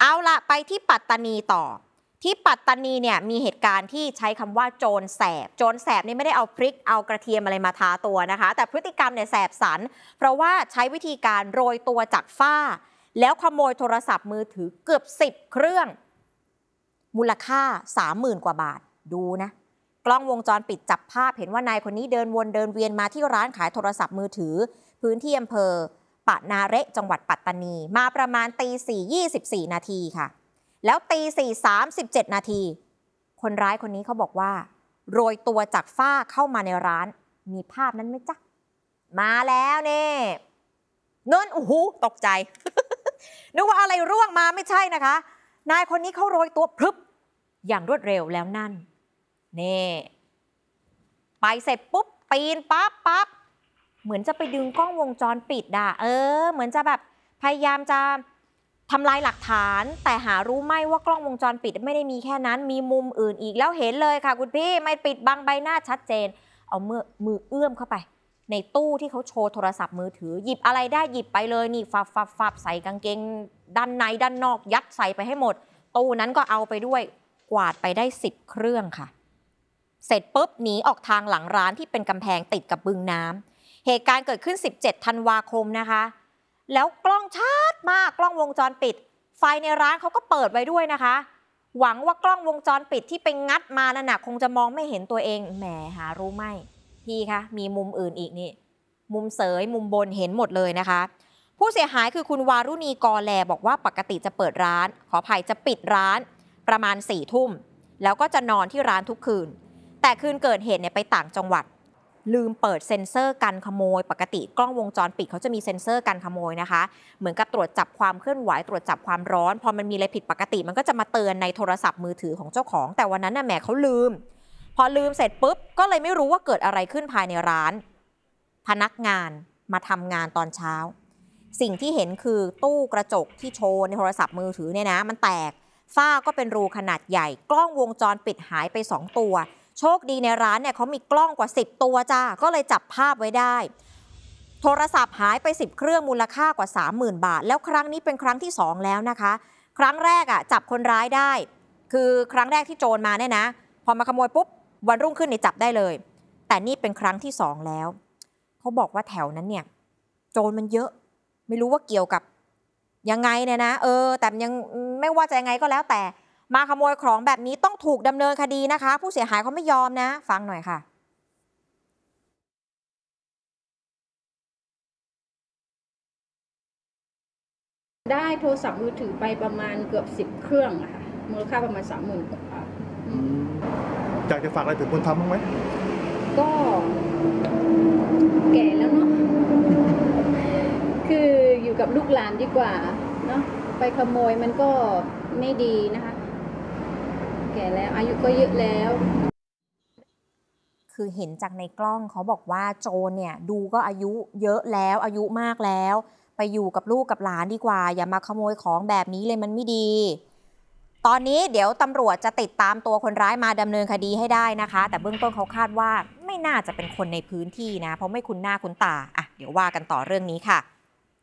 เอาละไปที่ปัตตานีต่อ ที่ปัตตานีเนี่ยมีเหตุการณ์ที่ใช้คำว่าโจรแสบ โจรแสบนี่ไม่ได้เอาพริกเอากระเทียมอะไรมาทาตัวนะคะ แต่พฤติกรรมเนี่ยแสบสัน เพราะว่าใช้วิธีการโรยตัวจากฝ้า แล้วขโมยโทรศัพท์มือถือเกือบ 10 เครื่อง มูลค่า 30,000 กว่าบาทดูนะกล้องวงจรปิดจับภาพเห็นว่านายคนนี้เดินวนเดินเวียนมาที่ร้านขายโทรศัพท์มือถือ พื้นที่อำเภอ ปะนาเระจังหวัดปัตตานี มาประมาณตี4 24 นาทีค่ะ แล้วตี4 37 นาที คนร้ายคนนี้เขาบอกว่า โรยตัวจากฝ้าเข้ามาในร้าน มีภาพนั้นไหมจ๊ะ มาแล้วเนี่เนินโอ้โหตกใจ นึกว่าอะไรร่วงมาไม่ใช่นะคะ นายคนนี้เขาโรยตัวพรึบ อย่างรวดเร็วแล้วนั่น นี่ ไปเสร็จปุ๊บปีนปั๊บปั๊บ เหมือนจะไปดึงกล้องวงจรปิดอะเออ เหมือนจะแบบพยายามจะทำลายหลักฐาน แต่หารู้ไหมว่ากล้องวงจรปิดไม่ได้มีแค่นั้น มีมุมอื่นอีกแล้วเห็นเลยค่ะ คุณพี่ไม่ปิดบังใบหน้าชัดเจน เอามือมือเอื้อมเข้าไป ในตู้ที่เขาโชว์โทรศัพท์มือถือ หยิบอะไรได้หยิบไปเลยนี่ฟับฟับฟับใส่กางเกง ด้านในด้านนอกยัดใส่ไปให้หมด ตู้นั้นก็เอาไปด้วยกวาดไปได้ 10 เครื่องค่ะ เสร็จปุ๊บหนีออกทางหลังร้านที่เป็นกำแพงติดกับบึงน้ำ เหตุการณ์เกิดขึ้น 17 ธันวาคมนะคะ แล้วกล้องชัดมากกล้องวงจรปิด ไฟในร้านเขาก็เปิดไว้ด้วยนะคะ หวังว่ากล้องวงจรปิดที่ไปงัดมานั่นนะคงจะมองไม่เห็นตัวเอง แหมหารู้ไหมพี่คะ มีมุมอื่นอีกนี่ มุมเสยมุมบนเห็นหมดเลยนะคะ ผู้เสียหายคือคุณวารุณีกอแลบอกว่าปกติจะเปิดร้าน ขออภัยจะปิดร้าน ประมาณ4ี่ทุ่ม แล้วก็จะนอนที่ร้านทุกคืน แต่คืนเกิดเหตุเนี่ยไปต่างจังหวัด ลืมเปิดเซ็นเซอร์กันขโมย ปกติกล้องวงจรปิดเขาจะมีเซ็นเซอร์กันขโมยนะคะ เหมือนกับตรวจจับความเคลื่อนไหวตรวจจับความร้อน พอมันมีอะไรผิดปกติ มันก็จะมาเตือนในโทรศัพท์มือถือของเจ้าของ แต่วันนั้นน่ะแหมเขาลืม พอลืมเสร็จปุ๊บก็เลยไม่รู้ว่าเกิดอะไรขึ้นภายในร้าน พนักงานมาทำงานตอนเช้า สิ่งที่เห็นคือตู้กระจกที่โชว์ในโทรศัพท์มือถือเนี่ยนะ มันแตก ฝ้าก็เป็นรูขนาดใหญ่ กล้องวงจรปิดหายไป 2 ตัว โชคดีในร้านเนี่ยเขามีกล้องกว่า 10 ตัวจ้า ก็เลยจับภาพไว้ได้ โทรศัพท์หายไป 10 เครื่องมูลค่ากว่า 30,000 บาท แล้วครั้งนี้เป็นครั้งที่ 2 แล้วนะคะ ครั้งแรกอะ่ะจับคนร้ายได้ คือครั้งแรกที่โจรมาเนี่ยนะ พอมาขโมยปุ๊บวันรุ่งขึ้นเนี่ยจับได้เลย แต่นี่เป็นครั้งที่2แล้ว เขาบอกว่าแถวนั้นเนี่ย โจรมันเยอะ ไม่รู้ว่าเกี่ยวกับ ยังไงเนี่ยนะ เออ แต่ยังไม่ว่าจะยังไงก็แล้วแต่ มาขโมยของแบบนี้ต้องถูกดำเนินคดีนะคะ ผู้เสียหายเขาไม่ยอมนะ ฟังหน่อยค่ะได้โทรศัพท์มือถือไปประมาณเกือบสิบ10เครื่องอะค่ะมูลค่าประมาณสามหมื่นกว่าบาทอยากจะฝากอะไรถึงคนทำบ้างไหม ก็แก่แล้วเนาะคืออยู่กับลูกหลานดีกว่าเนาะ ไปขโมยมันก็ไม่ดีนะคะ แก่แล้วอายุก็เยอะแล้ว คือเห็นจากในกล้องเขาบอกว่าโจรเนี่ยดูก็อายุเยอะแล้วอายุมากแล้ว ไปอยู่กับลูกกับหลานดีกว่า อย่ามาขโมยของแบบนี้เลยมันไม่ดี ตอนนี้เดี๋ยวตำรวจจะติดตามตัวคนร้ายมาดำเนินคดีให้ได้นะคะ แต่เบื้องต้นเขาคาดว่าไม่น่าจะเป็นคนในพื้นที่นะ เพราะไม่คุ้นหน้าคุ้นตาอะเดี๋ยวว่ากันต่อเรื่องนี้ค่ะ